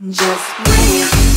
Just breathe.